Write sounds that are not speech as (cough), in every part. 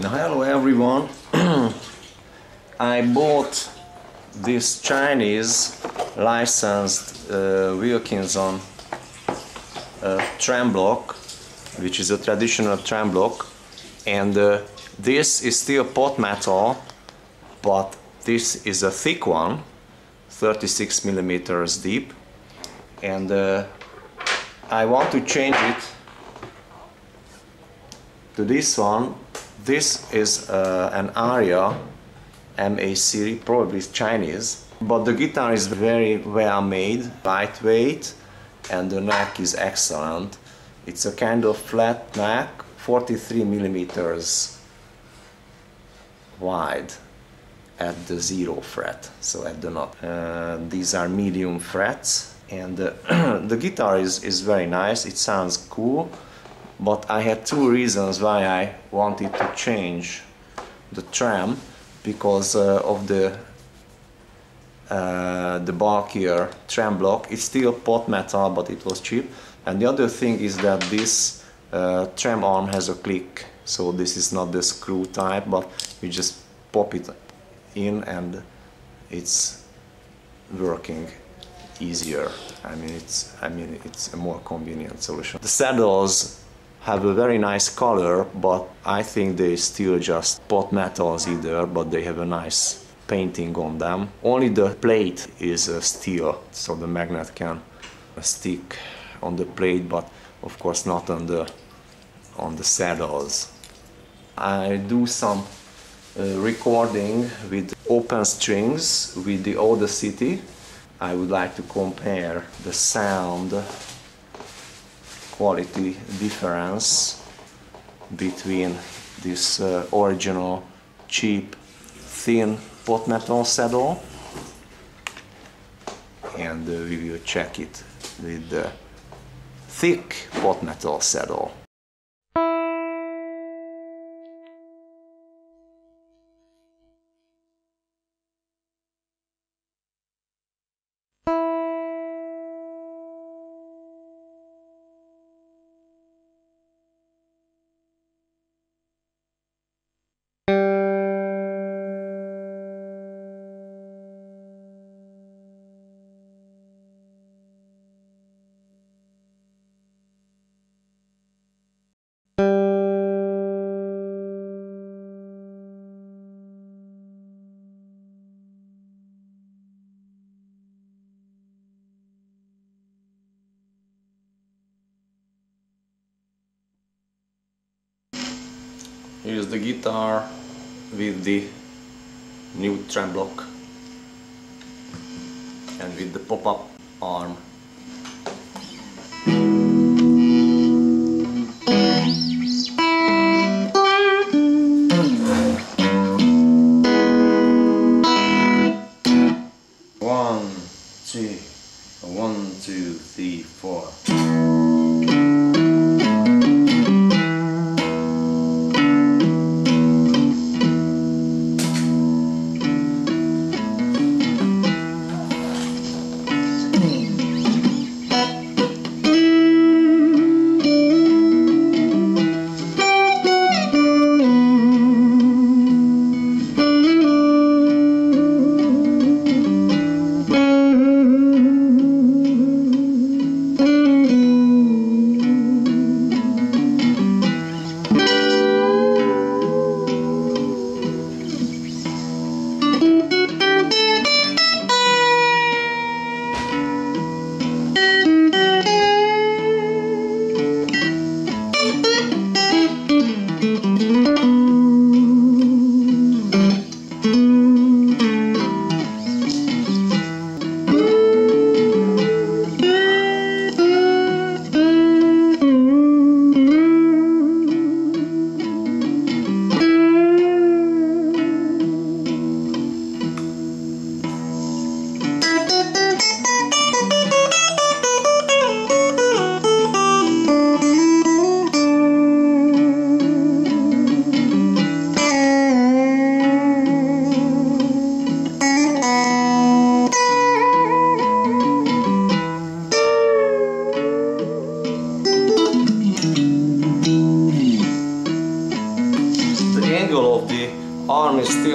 Hello everyone. (clears throat) I bought this Chinese licensed uh, Wilkinson uh, tram block, which is a traditional tram block, and uh, this is still pot metal, but this is a thick one, 36 millimeters deep, and uh, I want to change it to this one. This is uh, an Aria MA series, probably Chinese, but the guitar is very well made, lightweight, and the neck is excellent. It's a kind of flat neck, 43 millimeters wide at the zero fret, so at the knot. Uh, these are medium frets, and uh, (clears throat) the guitar is, is very nice, it sounds cool, but I had two reasons why I wanted to change the tram because uh, of the uh, the bulkier tram block. It's still pot metal, but it was cheap. And the other thing is that this uh, tram arm has a click, so this is not the screw type, but you just pop it in and it's working easier. I mean, it's I mean it's a more convenient solution. The saddles have a very nice color, but I think they still just pot metals either, but they have a nice painting on them. Only the plate is uh, steel, so the magnet can stick on the plate, but of course not on the on the saddles. I do some uh, recording with open strings with the older city. I would like to compare the sound quality difference between this uh, original cheap thin pot metal saddle and uh, we will check it with the thick pot metal saddle. Here's the guitar with the new tram block and with the pop-up arm.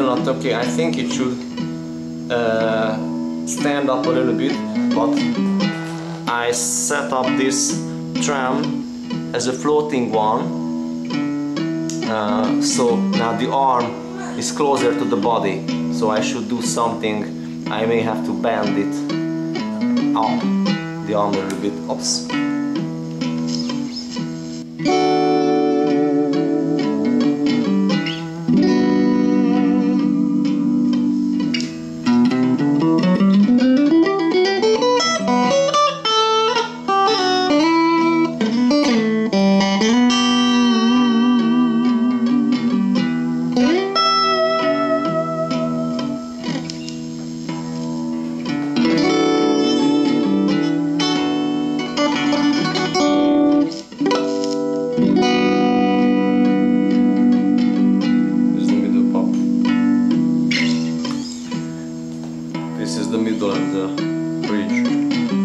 Not okay. I think it should uh, stand up a little bit, but I set up this tram as a floating one. Uh, so now the arm is closer to the body, so I should do something. I may have to bend it up the arm a little bit. Oops. This is the middle the bridge.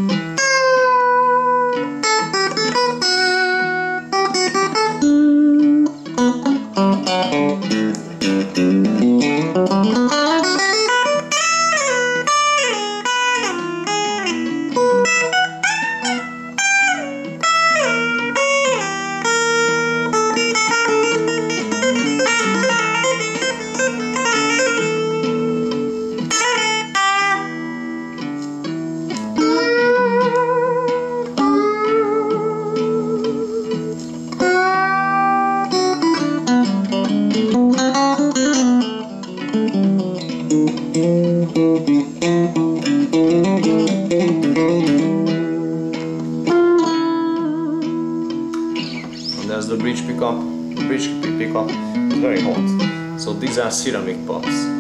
There's the bridge pickup. The bridge pi- pickup is very hot. So these are ceramic pots.